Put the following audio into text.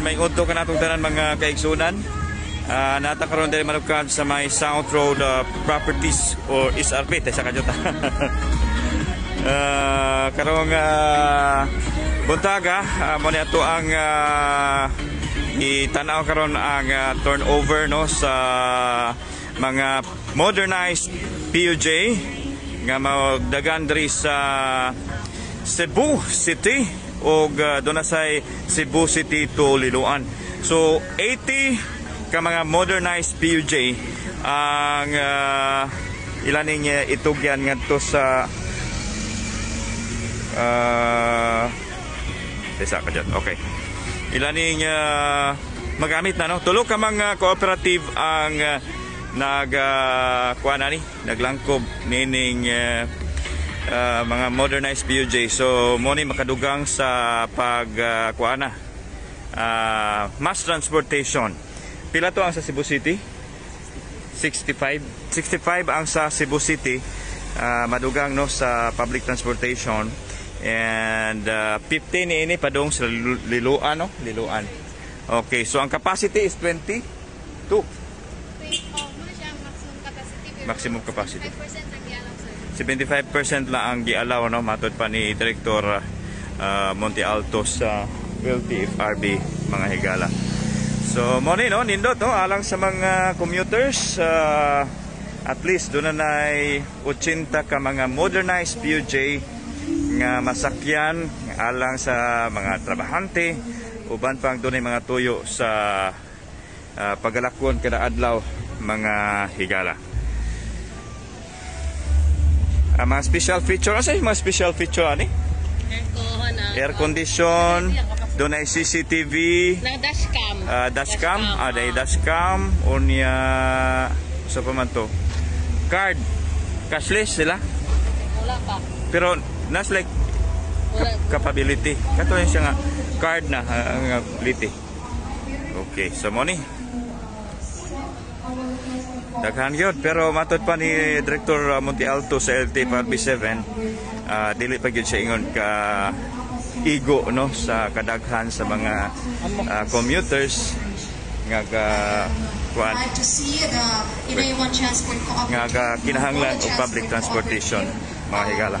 or may udto ka natong tanan mga kaigsunan. Uh, nata karon diri manukad sa may South Road uh, Properties or SRP tay sa kajuta. uh, karong uh, buntaga uh, mo ato ang uh, itanaw karon ang uh, turnover no sa mga modernized PUJ nga magdagan diri sa Cebu City o uh, na sa Cebu City to Liloan. So 80 ka mga modernized PUJ ang uh, ilan niya itugyan ngadto sa uh, isa ka dyan. Okay. Ilan niya magamit na no. Tulo ka mga cooperative ang uh, nag uh, kuha na ni naglangkob nining uh, uh, mga modernized PUJ so mo ni makadugang sa pag uh, kuha na. Uh, mass transportation. Pila to ang sa Cebu City? 65 65 ang sa Cebu City uh, madugang no sa public transportation. And uh, 15 ni ini padung sa Liluan no? Liluan. Okay so ang capacity is 22 maximum capacity. 75% lang ang gialaw no matod pa ni Director uh, Monte Alto sa LTFRB mga higala. So mo no nindot no alang sa mga commuters uh, at least doon na 80 ka mga modernized PUJ nga masakyan alang sa mga trabahante uban pang doon mga tuyo sa uh, pagalakon kada adlaw mga higala. Uh, mga special feature. Asa yung mga special feature ani? Aircon. ah. Air condition, doon ay CCTV, Na dashcam. uh, dashcam, ah, day dashcam, o niya, sa pa man to, card, cashless sila. Wala pa. Pero, nas like, capability. Kato yun siya nga, card na, ah, ang ability. Okay, so mo ni. Daghan yun. Pero matod pa ni Director uh, Monte Alto sa LT Parby 7, uh, dili pa yun siya ingon ka igo no sa kadaghan sa mga uh, commuters nga ga kuan nga ga kinahanglan og public transportation mga higala.